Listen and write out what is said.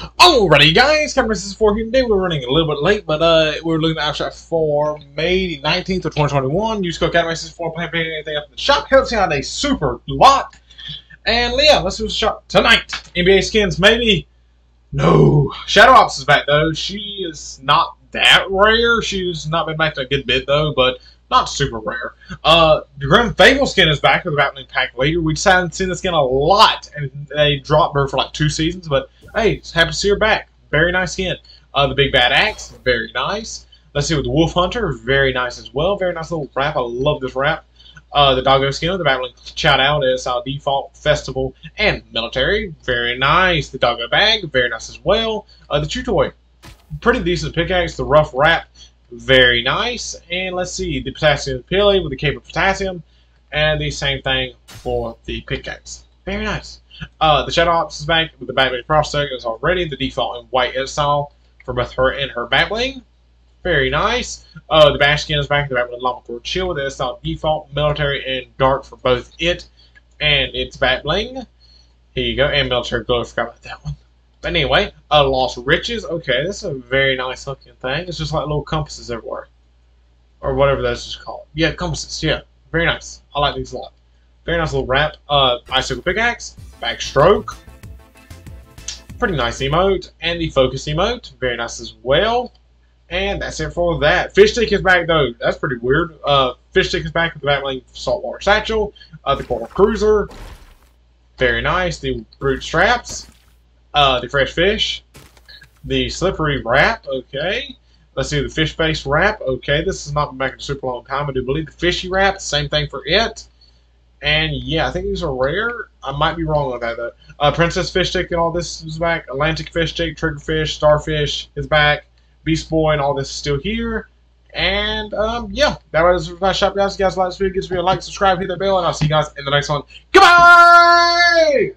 Alrighty guys, Mrs. 4 here today. We're running a little bit late, but uh, we're looking at shop for May 19th of 2021. Use code Mrs. 4 plan pay anything up in the shop. Helps you out a super lot. And yeah, let's do the shop tonight. NBA skins, maybe. No. Shadow Ops is back though. She is not that rare. She's not been back to a good bit though, but not super rare. Uh, the Grim Fable skin is back with the Batman pack later. We haven't seen the skin a lot, and they dropped her for like two seasons, but hey, happy to see her back. Very nice skin. Uh, the Big Bad Axe, very nice. Let's see with the Wolf Hunter, very nice as well. Very nice little wrap. I love this wrap. Uh, the Doggo skin, with the Batman shout out is our default festival and military. Very nice. The Doggo bag, very nice as well. Uh, the Chew Toy, pretty decent pickaxe. The rough wrap, very nice. And let's see, the Potassium Peely with the Cape of Potassium. And the same thing for the pickaxe. Very nice. Uh, the Shadow Ops is back with the Batman Crossbow is already the default in white install for both her and her Batwing. Very nice. Uh, the Bash skin is back. The Batman Llama Cord Shield with the default, military, and dark for both it and its Batwing. Here you go. And military glow. Forgot about that one. But anyway, uh, Lost Riches. Okay, this is a very nice looking thing. It's just like little compasses everywhere. Or whatever that's just called. Yeah, compasses. Yeah, very nice. I like these a lot. Very nice little wrap. Uh, Icicle Pickaxe. Backstroke. Pretty nice emote. And the Focus emote. Very nice as well. And that's it for that. Fishstick is back, though. That's pretty weird. Uh, Fishstick is back with the Batwing Saltwater Satchel. Uh, the Quarter Cruiser. Very nice. The Brute Straps. Uh, the fresh fish. The slippery wrap, okay. Let's see, the fish face wrap, okay. This has not been back in a super long time. I do believe the fishy wrap, same thing for it. And yeah, I think these are rare. I might be wrong on that though. Uh, Princess Fishstick and all this is back. Atlantean Fishstick, Triggerfish, Starfish is back. Beast Boy and all this is still here. And um, yeah, that was my shop, guys. If you guys like this video, give this a like, subscribe, hit that bell, and I'll see you guys in the next one. Goodbye!